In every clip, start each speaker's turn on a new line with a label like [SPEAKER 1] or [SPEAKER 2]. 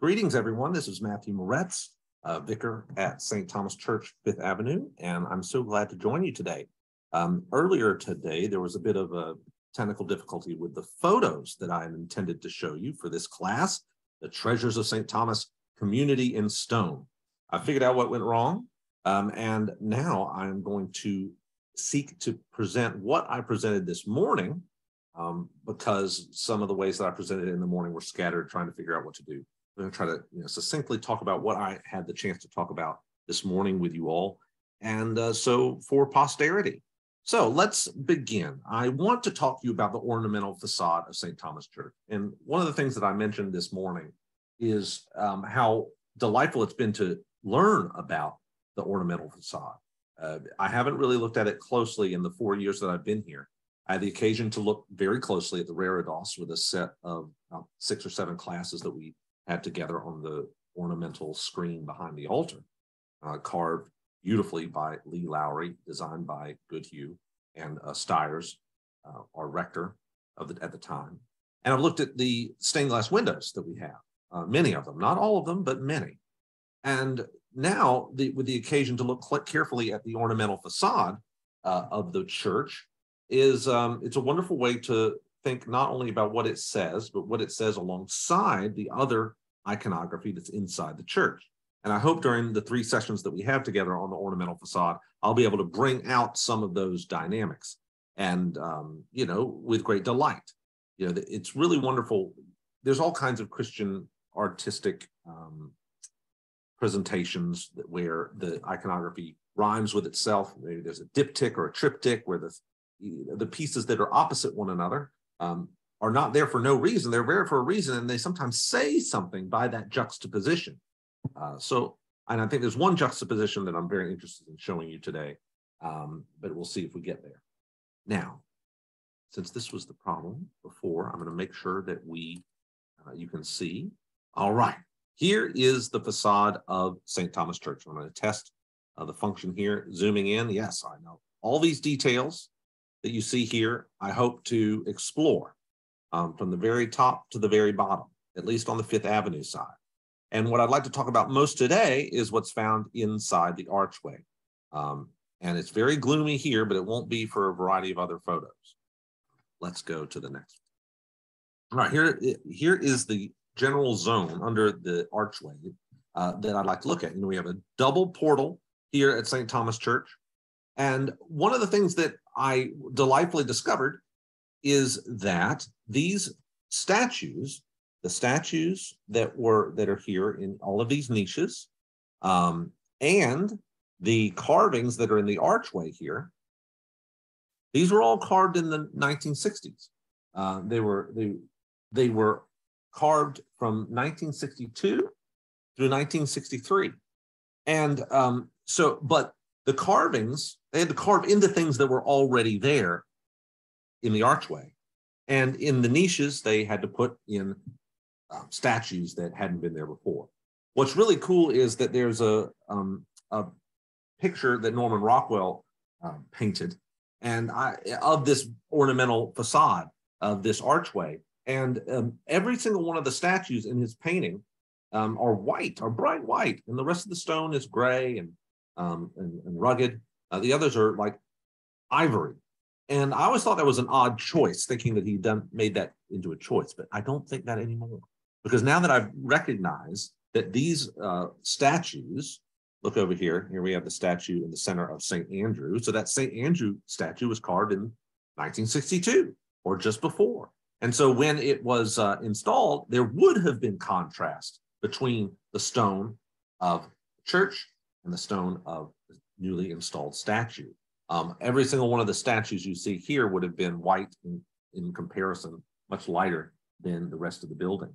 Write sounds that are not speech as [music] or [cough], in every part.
[SPEAKER 1] Greetings, everyone. This is Matthew Moretz, uh, vicar at St. Thomas Church, Fifth Avenue, and I'm so glad to join you today. Um, earlier today, there was a bit of a technical difficulty with the photos that I intended to show you for this class, the Treasures of St. Thomas Community in Stone. I figured out what went wrong, um, and now I'm going to seek to present what I presented this morning um, because some of the ways that I presented in the morning were scattered trying to figure out what to do. I'm going to try to you know, succinctly talk about what I had the chance to talk about this morning with you all. And uh, so for posterity. So let's begin. I want to talk to you about the ornamental facade of St. Thomas Church. And one of the things that I mentioned this morning is um, how delightful it's been to learn about the ornamental facade. Uh, I haven't really looked at it closely in the four years that I've been here. I had the occasion to look very closely at the Reredos with a set of uh, six or seven classes that we had together on the ornamental screen behind the altar, uh, carved beautifully by Lee Lawrie, designed by Goodhue and uh, Stires, uh, our rector of the, at the time. And I've looked at the stained glass windows that we have, uh, many of them, not all of them, but many. And now, the, with the occasion to look carefully at the ornamental facade uh, of the church, is um, it's a wonderful way to think not only about what it says, but what it says alongside the other iconography that's inside the church. And I hope during the three sessions that we have together on the ornamental facade, I'll be able to bring out some of those dynamics and, um, you know, with great delight. You know, it's really wonderful. There's all kinds of Christian artistic um, presentations where the iconography rhymes with itself. Maybe there's a diptych or a triptych where the the pieces that are opposite one another um, are not there for no reason. They're there for a reason, and they sometimes say something by that juxtaposition. Uh, so, and I think there's one juxtaposition that I'm very interested in showing you today, um, but we'll see if we get there. Now, since this was the problem before, I'm going to make sure that we, uh, you can see. All right, here is the facade of St. Thomas Church. I'm going to test uh, the function here, zooming in. Yes, I know all these details that you see here, I hope to explore um, from the very top to the very bottom, at least on the Fifth Avenue side. And what I'd like to talk about most today is what's found inside the archway. Um, and it's very gloomy here, but it won't be for a variety of other photos. Let's go to the next. One. All right, here, here is the general zone under the archway uh, that I'd like to look at. You know, we have a double portal here at St. Thomas Church. And one of the things that I delightfully discovered is that these statues, the statues that were that are here in all of these niches, um, and the carvings that are in the archway here, these were all carved in the 1960s. Uh, they were they they were carved from 1962 through 1963, and um, so but the carvings they had to carve into things that were already there in the archway. And in the niches, they had to put in um, statues that hadn't been there before. What's really cool is that there's a, um, a picture that Norman Rockwell um, painted and I, of this ornamental facade of this archway. And um, every single one of the statues in his painting um, are white, are bright white, and the rest of the stone is gray and, um, and, and rugged. Uh, the others are like ivory. And I always thought that was an odd choice, thinking that he done made that into a choice, but I don't think that anymore. Because now that I've recognized that these uh, statues, look over here, here we have the statue in the center of St. Andrew. So that St. Andrew statue was carved in 1962 or just before. And so when it was uh, installed, there would have been contrast between the stone of the church and the stone of the newly installed statue. Um, every single one of the statues you see here would have been white in, in comparison, much lighter than the rest of the building.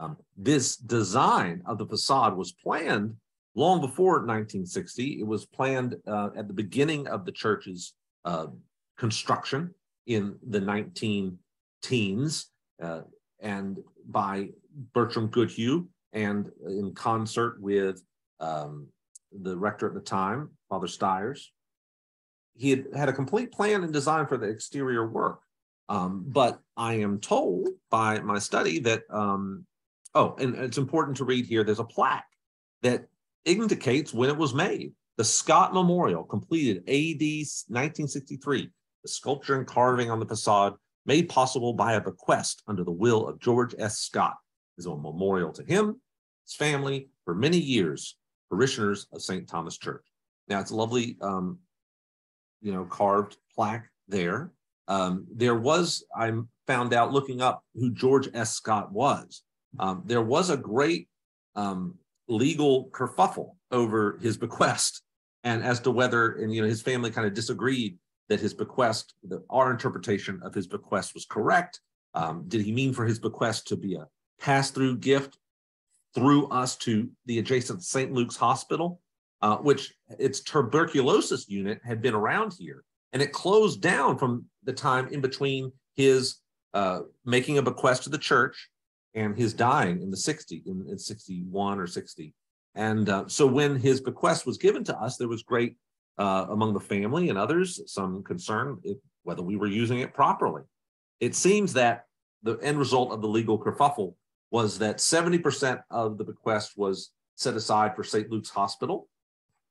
[SPEAKER 1] Um, this design of the facade was planned long before 1960. It was planned uh, at the beginning of the church's uh, construction in the 19 teens uh, and by Bertram Goodhue and in concert with um, the rector at the time, Father Stires. He had had a complete plan and design for the exterior work. Um, but I am told by my study that um, Oh, and it's important to read here. There's a plaque that indicates when it was made. The Scott Memorial, completed AD 1963. The sculpture and carving on the facade, made possible by a bequest under the will of George S. Scott, is a memorial to him, his family, for many years, parishioners of St. Thomas Church. Now it's a lovely, um, you know, carved plaque there. Um, there was, I found out looking up who George S. Scott was. Um, there was a great um, legal kerfuffle over his bequest and as to whether, and you know, his family kind of disagreed that his bequest, that our interpretation of his bequest was correct. Um, did he mean for his bequest to be a pass-through gift through us to the adjacent St. Luke's Hospital, uh, which its tuberculosis unit had been around here, and it closed down from the time in between his uh, making a bequest to the church and his dying in the 60 in, in 61 or 60 and uh, so when his bequest was given to us there was great uh, among the family and others some concern if, whether we were using it properly. It seems that the end result of the legal kerfuffle was that 70% of the bequest was set aside for st luke's hospital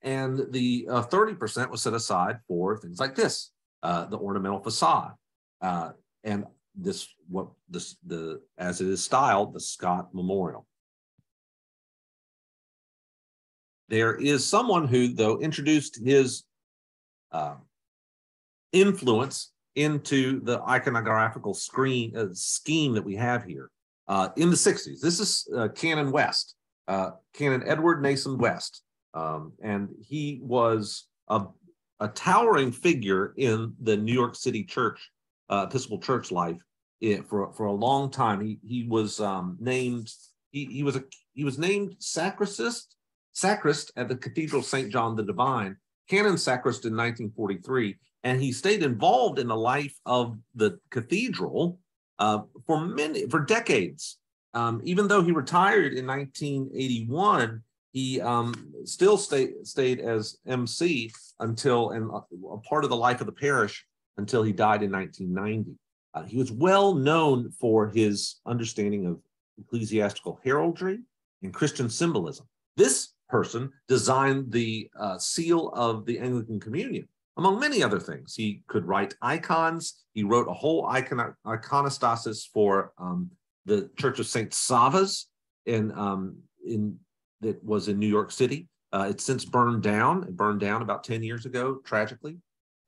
[SPEAKER 1] and the uh, 30% was set aside for things like this uh, the ornamental facade uh, and this what this the as it is styled the Scott Memorial. There is someone who though introduced his uh, influence into the iconographical screen uh, scheme that we have here uh, in the 60s. This is uh, Canon West, Canon Edward Nason West, um, and he was a, a towering figure in the New York City church, uh, Episcopal church life it, for for a long time. He he was um, named he he was a he was named sacrist sacrist at the Cathedral St. John the Divine, canon sacrist in 1943, and he stayed involved in the life of the cathedral uh, for many for decades. Um, even though he retired in 1981, he um, still stayed stayed as MC until and a part of the life of the parish until he died in 1990. Uh, he was well known for his understanding of ecclesiastical heraldry and Christian symbolism. This person designed the uh, seal of the Anglican Communion, among many other things. He could write icons. He wrote a whole icon iconostasis for um, the Church of Saint Savas in um, in that was in New York City. Uh, it's since burned down. It burned down about 10 years ago, tragically.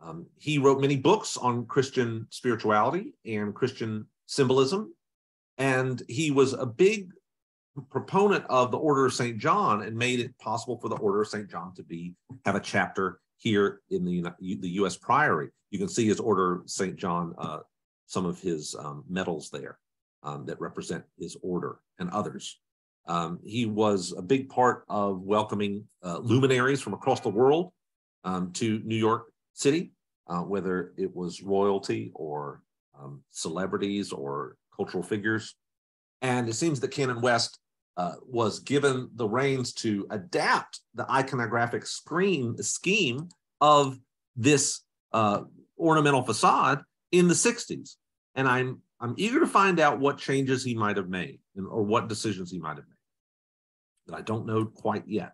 [SPEAKER 1] Um, he wrote many books on Christian spirituality and Christian symbolism, and he was a big proponent of the Order of St. John and made it possible for the Order of St. John to be have a chapter here in the the U.S. Priory. You can see his Order of St. John, uh, some of his um, medals there um, that represent his order and others. Um, he was a big part of welcoming uh, luminaries from across the world um, to New York city, uh, whether it was royalty or um, celebrities or cultural figures. And it seems that Canon West uh, was given the reins to adapt the iconographic screen scheme of this uh, ornamental facade in the 60s. And I'm I'm eager to find out what changes he might have made or what decisions he might have made. that I don't know quite yet.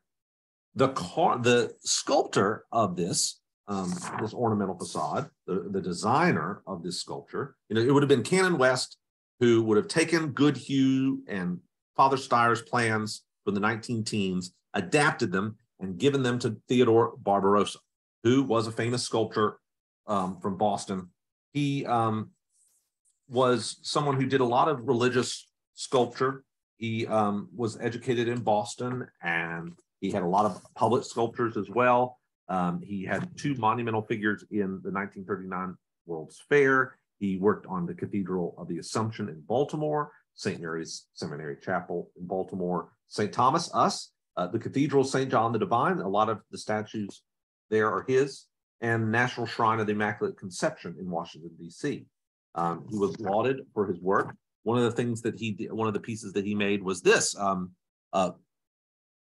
[SPEAKER 1] The car, the sculptor of this um, this ornamental facade, the, the designer of this sculpture, you know, it would have been Canon West who would have taken Goodhue and Father Stires's plans from the 19 teens, adapted them, and given them to Theodore Barbarossa, who was a famous sculptor um, from Boston. He um, was someone who did a lot of religious sculpture. He um, was educated in Boston and he had a lot of public sculptures as well. Um, he had two monumental figures in the 1939 World's Fair. He worked on the Cathedral of the Assumption in Baltimore, St. Mary's Seminary Chapel in Baltimore, St. Thomas, us, uh, the Cathedral St. John the Divine. A lot of the statues there are his, and National Shrine of the Immaculate Conception in Washington, D.C. Um, he was lauded for his work. One of the things that he did, one of the pieces that he made was this. Um, uh,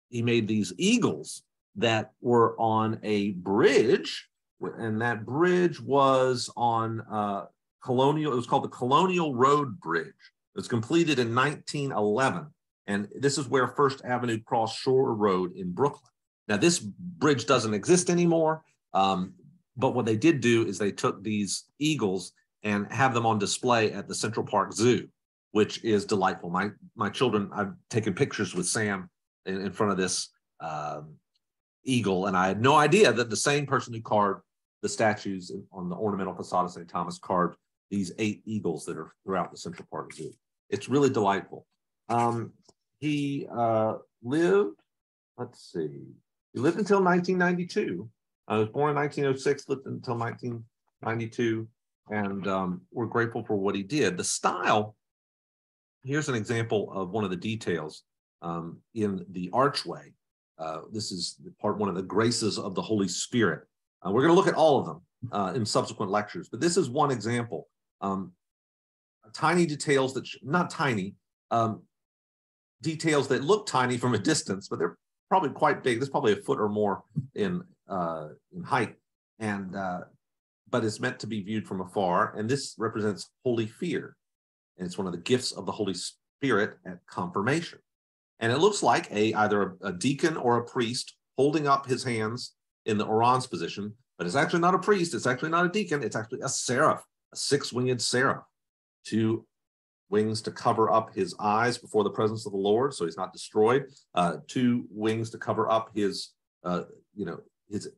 [SPEAKER 1] he made these eagles that were on a bridge, and that bridge was on uh, Colonial. It was called the Colonial Road Bridge. It was completed in 1911, And this is where First Avenue crossed Shore Road in Brooklyn. Now, this bridge doesn't exist anymore. Um, but what they did do is they took these eagles and have them on display at the Central Park Zoo, which is delightful. My my children, I've taken pictures with Sam in, in front of this um, eagle, and I had no idea that the same person who carved the statues on the ornamental facade of St. Thomas carved these eight eagles that are throughout the Central Park Zoo. It's really delightful. Um, he uh, lived, let's see, he lived until 1992. I was born in 1906, lived until 1992, and um, we're grateful for what he did. The style, here's an example of one of the details um, in the archway. Uh, this is part one of the graces of the Holy Spirit. Uh, we're going to look at all of them uh, in subsequent lectures, but this is one example. Um, tiny details that, not tiny, um, details that look tiny from a distance, but they're probably quite big. There's probably a foot or more in uh, in height, and uh, but it's meant to be viewed from afar. And this represents holy fear, and it's one of the gifts of the Holy Spirit at confirmation. And it looks like a either a, a deacon or a priest holding up his hands in the orans position, but it's actually not a priest. It's actually not a deacon. It's actually a seraph, a six-winged seraph, two wings to cover up his eyes before the presence of the Lord, so he's not destroyed. Uh, two wings to cover up his, uh, you know, his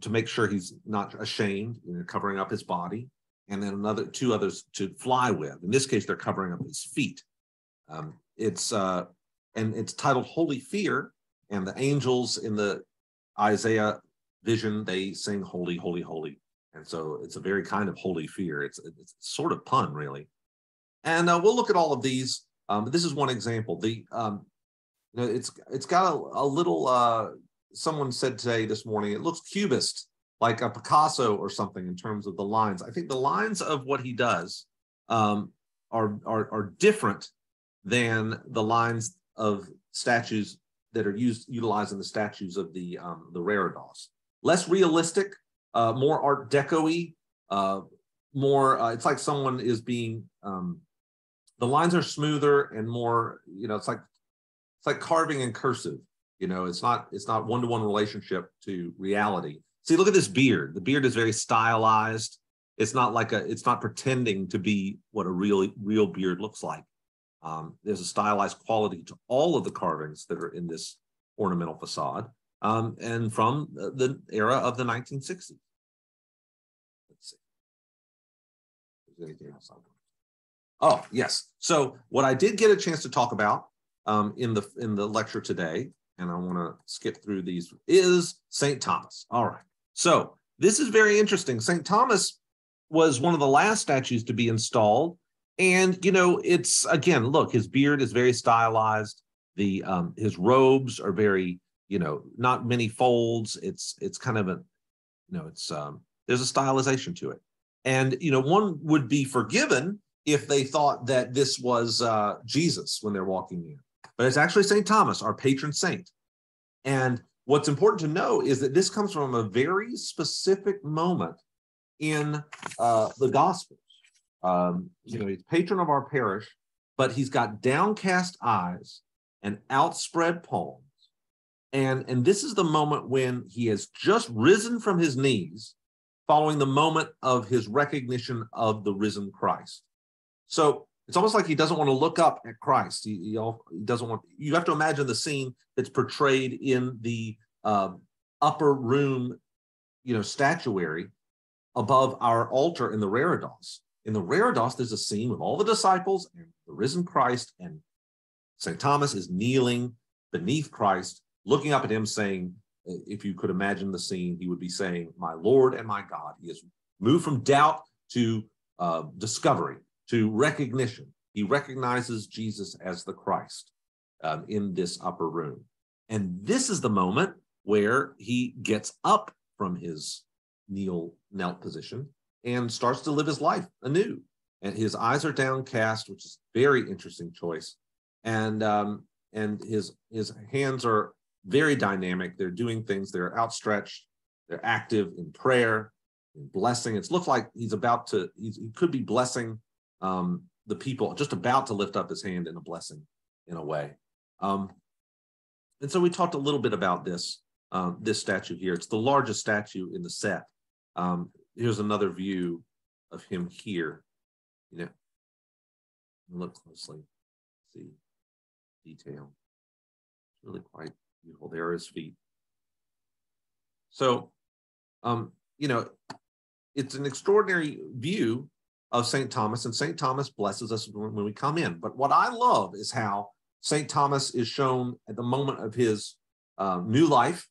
[SPEAKER 1] to make sure he's not ashamed, you know, covering up his body, and then another two others to fly with. In this case, they're covering up his feet. Um, it's uh, and it's titled Holy Fear, and the angels in the Isaiah vision they sing Holy, Holy, Holy, and so it's a very kind of holy fear. It's it's sort of pun, really. And uh, we'll look at all of these. Um, this is one example. The um, you know, it's it's got a, a little uh, someone said today this morning, it looks cubist, like a Picasso or something in terms of the lines. I think the lines of what he does um, are, are, are different than the lines of statues that are used utilized in the statues of the um, the Reredos. Less realistic, uh, more Art Deco-y, uh, more. Uh, it's like someone is being. Um, the lines are smoother and more. You know, it's like it's like carving in cursive. You know, it's not it's not one to one relationship to reality. See, look at this beard. The beard is very stylized. It's not like a. It's not pretending to be what a really real beard looks like. Um, there's a stylized quality to all of the carvings that are in this ornamental facade, um, and from the era of the 1960s. Let's see. Is anything else? Oh, yes. So what I did get a chance to talk about um, in the in the lecture today and I want to skip through these, is St. Thomas. All right. So this is very interesting. St. Thomas was one of the last statues to be installed. And, you know, it's again, look, his beard is very stylized. The um, his robes are very, you know, not many folds. It's it's kind of a, you know, it's um, there's a stylization to it. And you know, one would be forgiven if they thought that this was uh, Jesus when they're walking in but it's actually St. Thomas, our patron saint. And what's important to know is that this comes from a very specific moment in uh, the Gospels. Um, you know, he's patron of our parish, but he's got downcast eyes and outspread palms. And, and this is the moment when he has just risen from his knees, following the moment of his recognition of the risen Christ. So it's almost like he doesn't want to look up at Christ. He, he, he doesn't want. You have to imagine the scene that's portrayed in the uh, upper room, you know, statuary above our altar in the Reredos. In the Reredos, there's a scene with all the disciples and the risen Christ, and St. Thomas is kneeling beneath Christ, looking up at him, saying, if you could imagine the scene, he would be saying, My Lord and my God. He has moved from doubt to uh, discovery to recognition. He recognizes Jesus as the Christ um, in this upper room. And this is the moment where he gets up from his kneel knelt position and starts to live his life anew. And his eyes are downcast, which is a very interesting choice. And um, and his his hands are very dynamic. They're doing things. They're outstretched. They're active in prayer, in blessing. It looks like he's about to. He could be blessing um, the people just about to lift up his hand in a blessing in a way. Um, and so we talked a little bit about this, um, this statue here. It's the largest statue in the set. Um, here's another view of him here. You know, look closely, see detail. It's really quite beautiful. There are his feet. So, um, you know, it's an extraordinary view of St. Thomas, and St. Thomas blesses us when, we come in. But what I love is how St. Thomas is shown at the moment of his uh, new life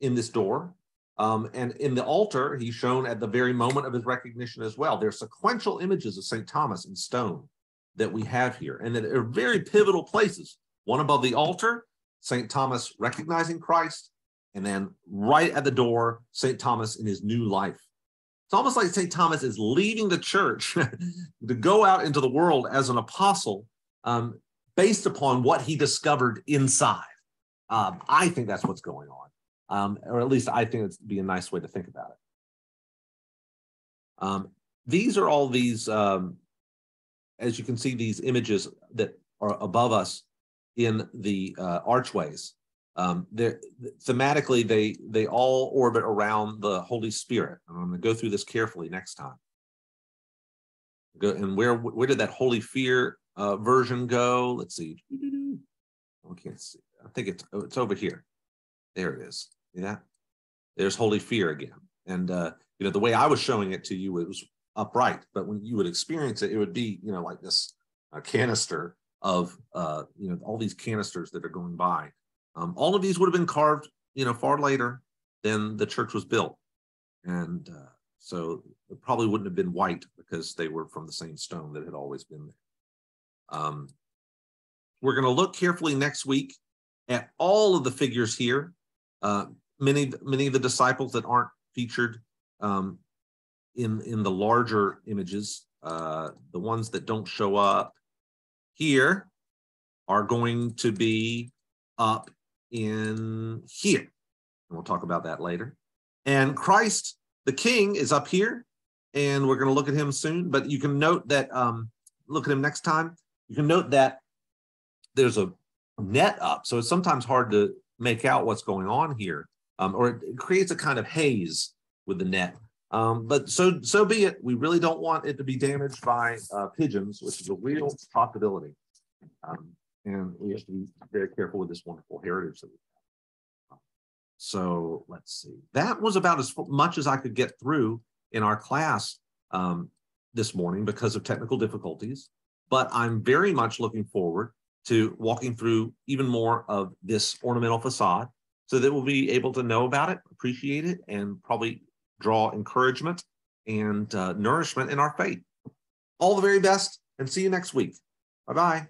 [SPEAKER 1] in this door. Um, and in the altar, he's shown at the very moment of his recognition as well. There are sequential images of St. Thomas in stone that we have here, and that are very pivotal places. One above the altar, St. Thomas recognizing Christ, and then right at the door, St. Thomas in his new life. It's almost like St. Thomas is leaving the church [laughs] to go out into the world as an apostle um, based upon what he discovered inside. Um, I think that's what's going on, um, or at least I think it'd be a nice way to think about it. Um, these are all these, um, as you can see, these images that are above us in the uh, archways. Um, thematically they they all orbit around the Holy Spirit. I'm going to go through this carefully next time. Go, and where where did that Holy Fear uh, version go? Let's see. I can't see. I think it's oh, it's over here. There it is. Yeah, there's Holy Fear again. And uh, you know the way I was showing it to you, it was upright, but when you would experience it, it would be you know like this uh, canister of uh, you know all these canisters that are going by. Um, all of these would have been carved, you know, far later than the church was built, and uh, so it probably wouldn't have been white because they were from the same stone that had always been there. Um, we're going to look carefully next week at all of the figures here. Uh, many many of the disciples that aren't featured um, in in the larger images, uh, the ones that don't show up here are going to be up in here. And we'll talk about that later. And Christ, the King, is up here, and we're going to look at him soon. But you can note that, um, look at him next time. You can note that there's a net up. So it's sometimes hard to make out what's going on here, um, or it, creates a kind of haze with the net. Um, but so so be it. We really don't want it to be damaged by uh, pigeons, which is a real possibility. Um, and we have to be very careful with this wonderful heritage that we have. So let's see. That was about as much as I could get through in our class um, this morning because of technical difficulties. But I'm very much looking forward to walking through even more of this ornamental facade so that we'll be able to know about it, appreciate it, and probably draw encouragement and uh, nourishment in our faith. All the very best and see you next week. Bye bye.